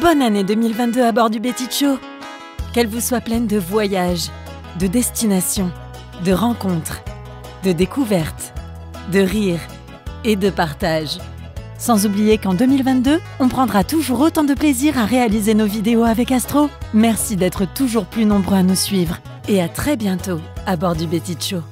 Bonne année 2022 à bord du Betty Show Qu'elle vous soit pleine de voyages, de destinations, de rencontres, de découvertes, de rires et de partages. Sans oublier qu'en 2022, on prendra toujours autant de plaisir à réaliser nos vidéos avec Astro. Merci d'être toujours plus nombreux à nous suivre et à très bientôt à bord du Betty Show.